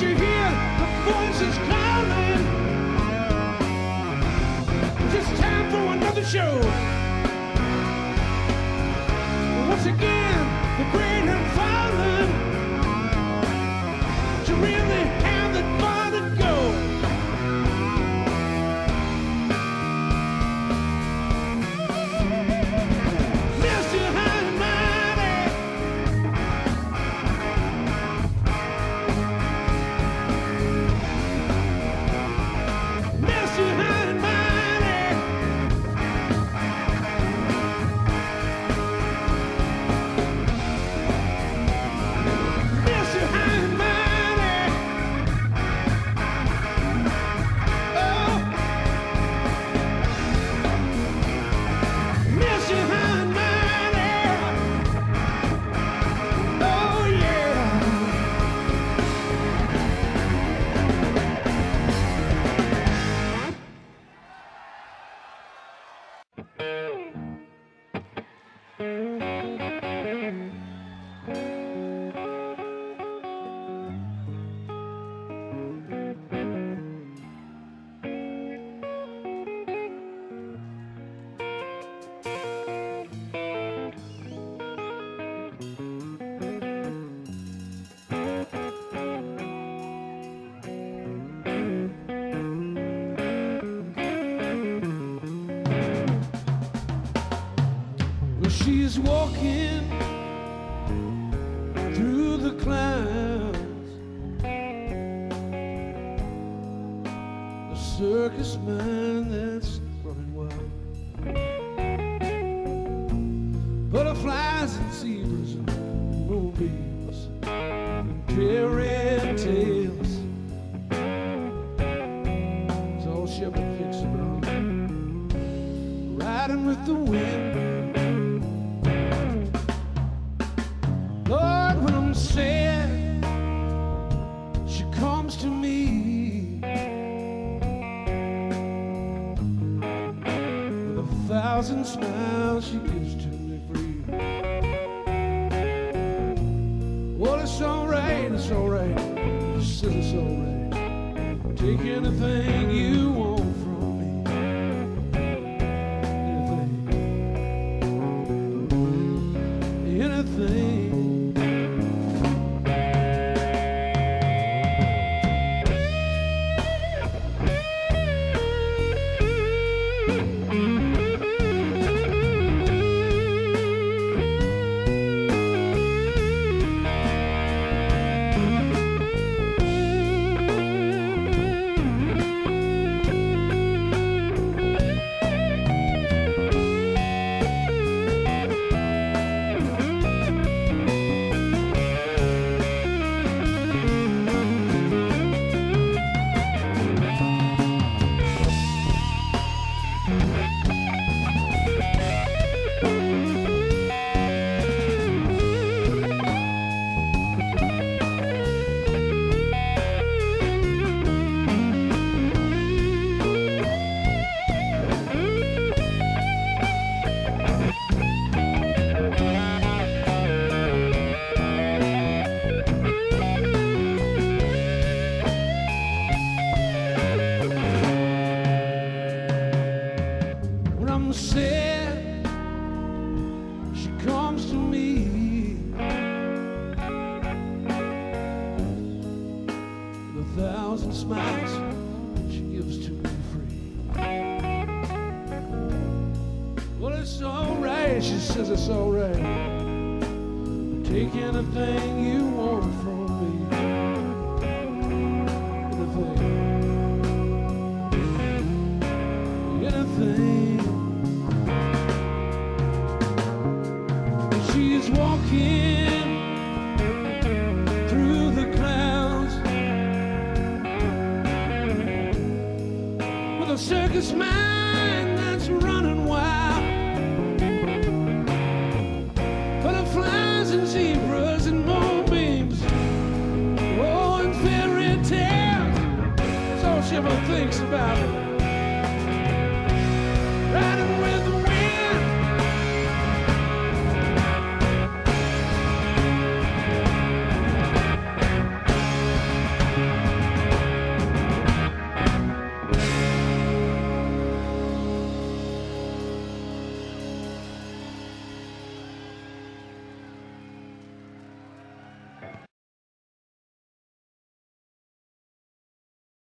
You hear the voices calling? It's time for another show. Once again, the great have fallen circus mind that's running wild. Butterflies and zebras and moonbeams, and fairy tales. It's all she ever thinks about. Riding with the wind. Thousand smiles she gives to me free. Well, it's alright, it's alright, says it's alright. Take anything you want bed, she comes to me with a thousand smiles she gives to me free. Well, it's alright, she says it's alright. Take anything you want from me. She's walking through the clouds with a circus mind that's running wild. Butterflies and zebras and moonbeams, oh, and fairy tales. So thinks about it.